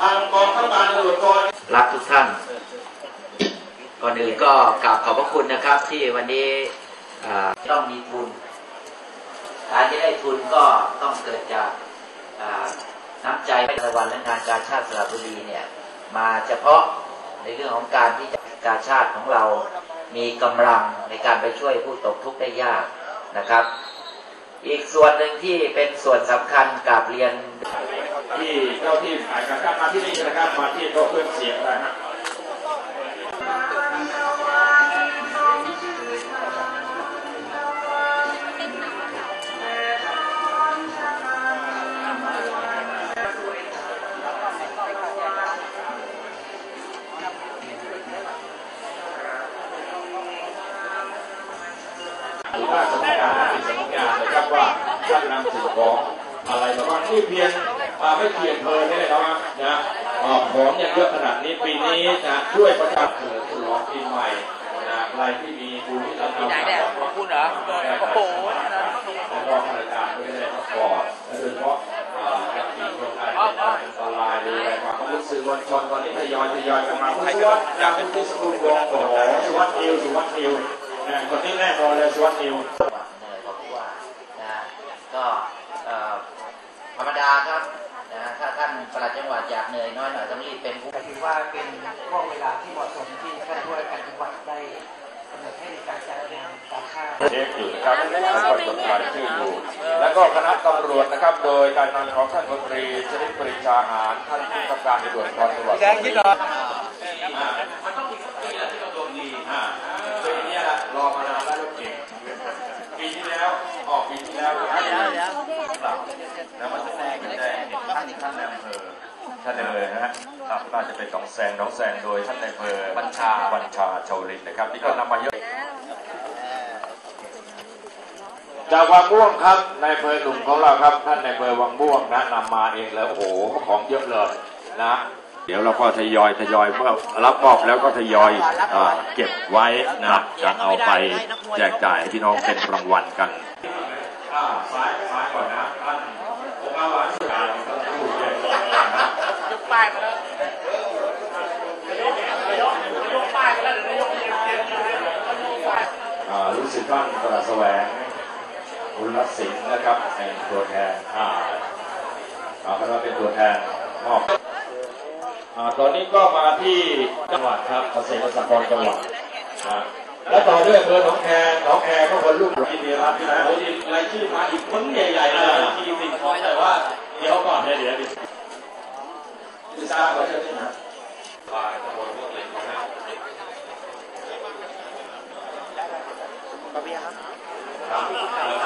ทางกองข้าการตำรวจรักทุกท่าน ก่อนอื่นก็กราบขอบพระคุณนะครับ ที่วันนี้ต้องมีทุน การจะได้ทุนก็ต้องเกิดจากน้ำใจในวันและงานการชาติสระบุรีเนี่ย มาเฉพาะในเรื่องของการที่การชาติของเรามีกำลังในการไปช่วยผู้ตกทุกข์ได้ยากนะครับ อีกส่วนหนึ่งที่เป็นส่วนสำคัญกับเรียนาที่ฝ่ายการค้ามาที่นี่นะครับมาที่โต๊ะเครื่องเสียงนะฮะว่าสถานการณ์เป็นสถานการณ์นะครับว่าท่านนำสิ่งของอะไรมาบ้างที่เพียง อ่าไม่เพียงเพลินนี่เลยครับนะของอย่างเยอะขนาดนี้ปีนี้นะช่วยประชาชนฉลองปีใหม่นะใครที่มีบุญที่จะทำการขอบคุณเหรอโอ้โหแล้วก็ข้าราชการก็ได้พักผ่อนโดยเฉพาะอ่านักบินคนไทยที่เป็นอันตรายหรืออะไรมาเขาสื่อมวลชนตอนนี้ทยอยทยอยกันมาใคุณสุวัสดิ์อยากเป็นที่สกุลวงศ์โอ้โหสุวัสดิ์นิวสุวัสดิ์นิวคนนี้แน่นอนเลยสุวัสดิ์นิว จังหวัดเหนื่อยกว่าผู้ว่านะฮะก็เอ่อธ รรมดาครับนะฮะถ้าท่านประหลัดจังหวัดอยากเหนื่อยน้อยหน่อยต้องรีบเป็นผู้แต่ถือว่าเป็นช่วงเวลาที่เหมาะสมที่ท่านผู้ว่าการจังหวัดได้กำหนดให้มีการจัดงานการฆ่าเช็คอยู่นะครับแล้วก็จดรายชื่ออยู่ แล้วก็คณะตำรวจนะครับ โดยการนำของท่านพลตรีชนิดปริชาหารท่านผู้กำกับการตำรวจภูธรจังหวัดแจ้งคิดเหรอมันต้องมีสักปีแล้วที่เราโดนดีอ่าปีนี้แหละรอมานานแล้วรถเก่งปีที่แล้วออกปีที่แล้วปีที่แล้วแล้วมันจะแดงแดง ท่านท่านในอำเภอท่านเลยนะฮะครับน่าจะเป็นหนองแซงหนองแซงโดยท่านในอำเภอบัญชาบัญชาชาวลินนะครับที่ก็นำมาเยอะจากวังม่วงครับนายอำเพอหนุ่มของเราครับท่านนายอำเพอวังม่วงนะนำมาเองเลยโอ้โหของเยอะเลยนะเดี๋ยวเราก็ทยอยทยอยเมื่อรับมอบแล้วก็ทยอยเอ่อเก็บไว้นะจะเอาไปแจกจ่ายให้พี่น้องเป็นรางวัลกันซ้ายซ้ายก่อนนะท่านองค์อาวัตสุการผู้ใหญ่นะ ยกป้ายมาแล้วยกป้ายมาแล้วเดี๋ยวยกเย็นๆอ่ารู้สึกท่านประหลัดแสวงคุณรัศสินนะครับเป็นตัวแทนอ่าเอาเป็นว่าเป็นตัวแทนมอบอ่าตอนนี้ก็มาที่จังหวัดครับเกษตรสากรจังหวัดและต่อด้วยอำเภอหนองแคหนองแคก็คนลูกที่มีรับที่ไหนรายชื่อมาอีกคนใหญ่ๆเลยที่สิ่งของแต่ว่าเดี๋ยวก่อนเดี๋ยวเดี๋ยว คือทราบว่าจะที่ไหนฝ่ายตำรวจพวกเหล็กนะปะเบียครับครับ